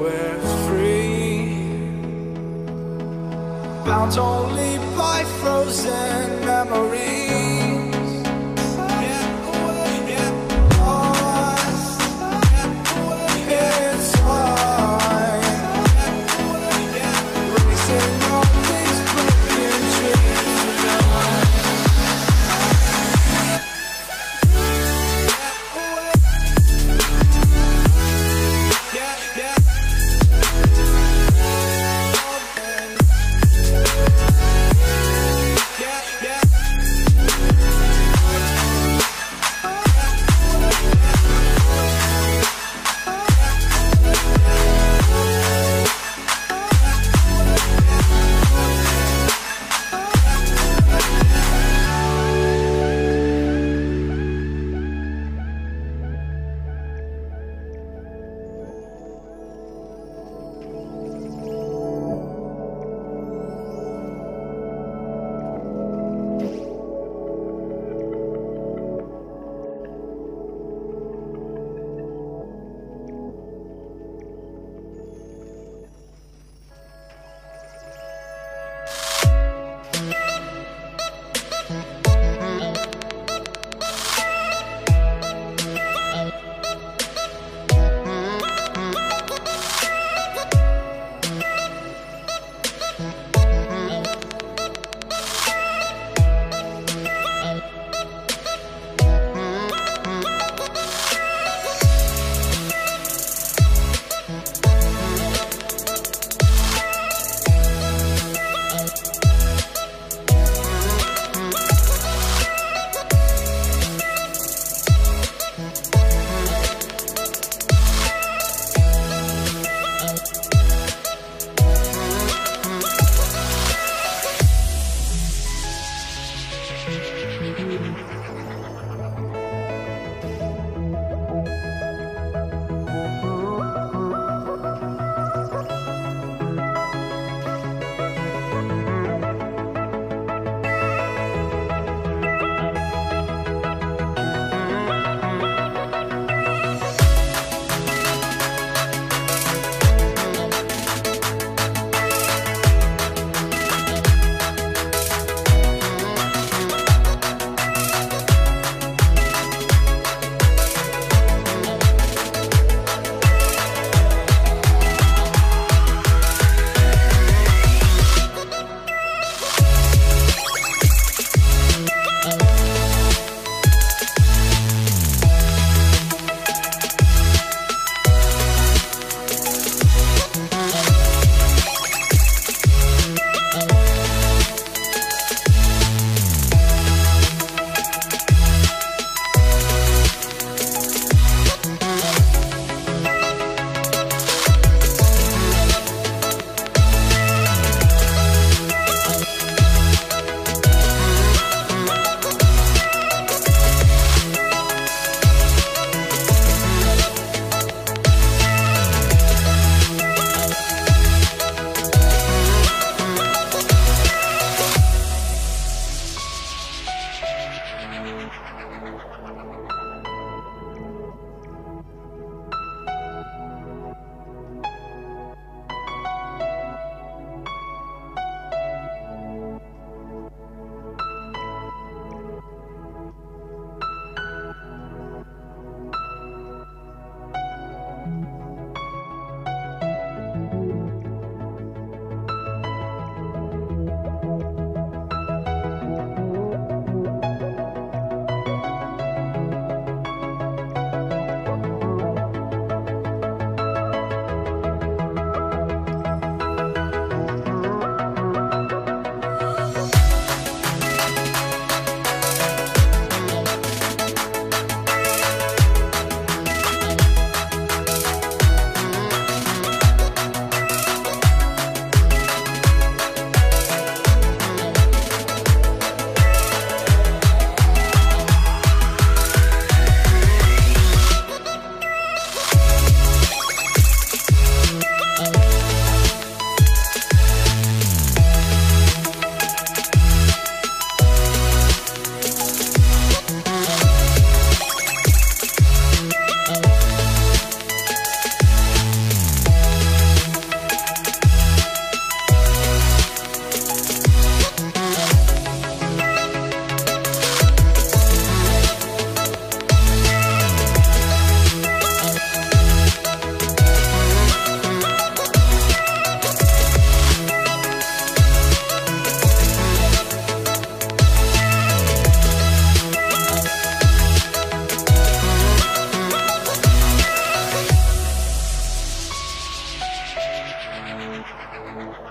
we're free, bound only by frozen memories.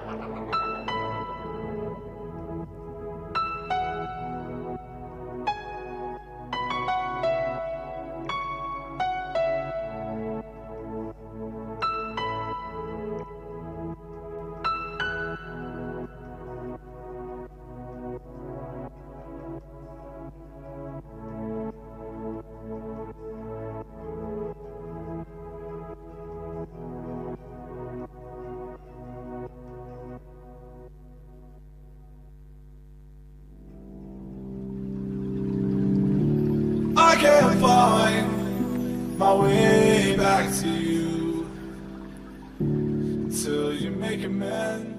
Ha ha ha ha! Can't find my way back to you until you make amends.